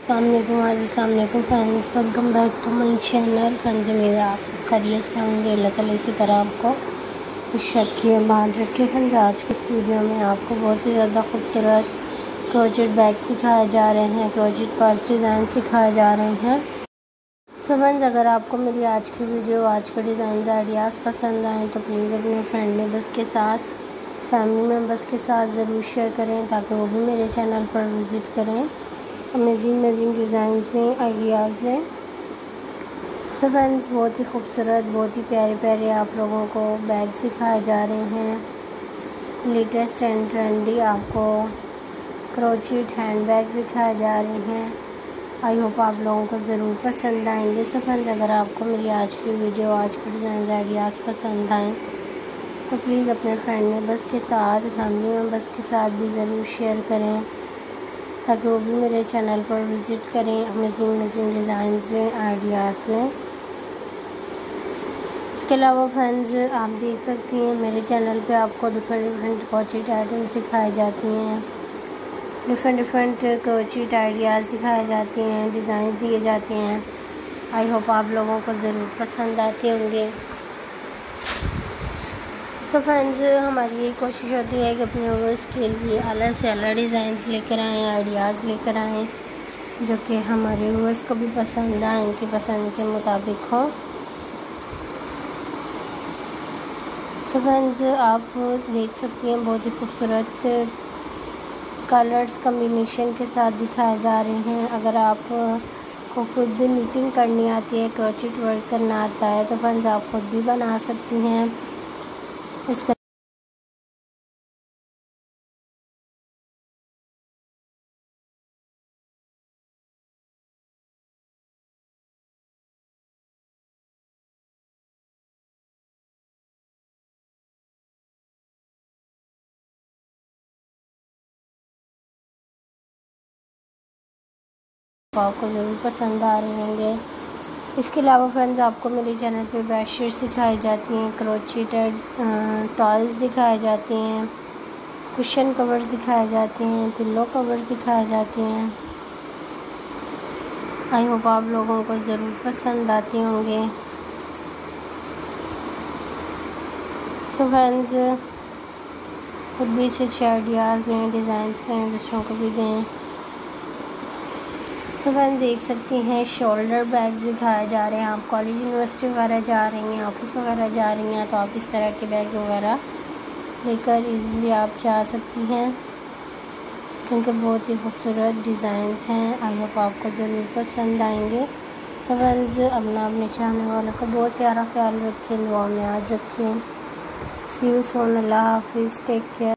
Allam friends welcome back to my channel friends उम्मीद है आप सब खैरियत से होंगे अल्लाह ताला इसी तरह आपको खुश रखिए बात रखिए फ्रेंड्स आज के इस वीडियो में आपको बहुत ही ज़्यादा खूबसूरत क्रोचेट बैग सिखाए जा रहे हैं क्रोचेट पर्स डिज़ाइन सिखाए जा रहे हैं सो फ्रेंड्स अगर आपको मेरी आज की वीडियो आज के डिज़ाइन आइडियाज़ पसंद आएँ तो प्लीज़ अपने फ्रेंड मेंबर्स के साथ फैमिली मेंबर्स के साथ ज़रूर शेयर करें ताकि वो भी मेरे चैनल पर विज़िट करें अमेजिंग अमेजिंग डिज़ाइन लें आइडियाज़ लें सो फ्रेंड्स बहुत ही खूबसूरत, बहुत ही प्यारे प्यारे आप लोगों को बैग सिखाए जा रहे हैं। लेटेस्ट एंड ट्रेंडी आपको क्रोचिट हैंड बैग सिखाए जा रहे हैं। आई होप आप लोगों को ज़रूर पसंद आएँगे। सो फ्रेंड्स अगर आपको मेरी आज की वीडियो आज के डिज़ाइन आइडियाज़ पसंद आएँ तो प्लीज़ अपने फ्रेंड मेंबर्स के साथ फैमिली मेंबर्स के साथ भी ज़रूर शेयर करें। ताकि वो भी मेरे चैनल पर विज़िट करें अमेजिंग अमेजिंग डिज़ाइन लें आइडियाज़ लें। इसके अलावा फ्रेंड्स आप देख सकती हैं, मेरे चैनल पे आपको डिफरेंट डिफरेंट क्रोचिट आइटम सिखाई जाती हैं। डिफरेंट डिफरेंट क्रोचिट आइडियाज़ दिखाए जाते हैं डिज़ाइन दिए जाते हैं। आई होप आप लोगों को ज़रूर पसंद आते होंगे। सो फ्रेंड्स हमारी यही कोशिश होती है कि अपने व्यूअर्स के लिए अलग से अलग डिज़ाइंस लेकर आएँ आइडियाज़ लेकर आएँ, जो कि हमारे व्यूअर्स को भी पसंद आए, उनकी पसंद के मुताबिक हो। सो फ्रेंड्स आप देख सकती हैं बहुत ही खूबसूरत कलर्स कम्बिनेशन के साथ दिखाए जा रहे हैं। अगर आप को खुद नीटिंग करनी आती है क्रोचिट वर्क करना आता है तो फ्रेंड्स आप खुद भी बना सकती हैं। आपको ज़रूर पसंद आ रहे होंगे। इसके अलावा फ्रेंड्स आपको मेरे चैनल पे बेडशीट सिखाई जाती हैं क्रोचेटेड टॉयल्स दिखाए जाते हैं कुशन कवर्स दिखाए जाते हैं पिल्लो कवर्स दिखाए जाते हैं। आई होप आप लोगों को ज़रूर पसंद आते होंगे। सो फ्रेंड्स खुद भी अच्छे अच्छे आइडियाज़ लें डिज़ाइंस लें दूसरों को भी दें। तो फ्रेंड्स देख सकती हैं शोल्डर बैग्स दिखाए जा रहे हैं, आप कॉलेज यूनिवर्सिटी वगैरह जा रही हैं ऑफ़िस वगैरह जा रही हैं तो आप इस तरह के बैग वगैरह लेकर इजीली आप जा सकती हैं। क्योंकि बहुत ही खूबसूरत डिज़ाइंस हैं। आई होप आपको ज़रूर पसंद आएँगे। सो फ्रेंड्स अपना अपने चाहने वालों का बहुत सारा ख्याल रखें, दुआ में आज रखें। सी यू सोन अल्लाह हाफिज़ टेक केयर